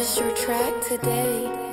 Purchase your track today.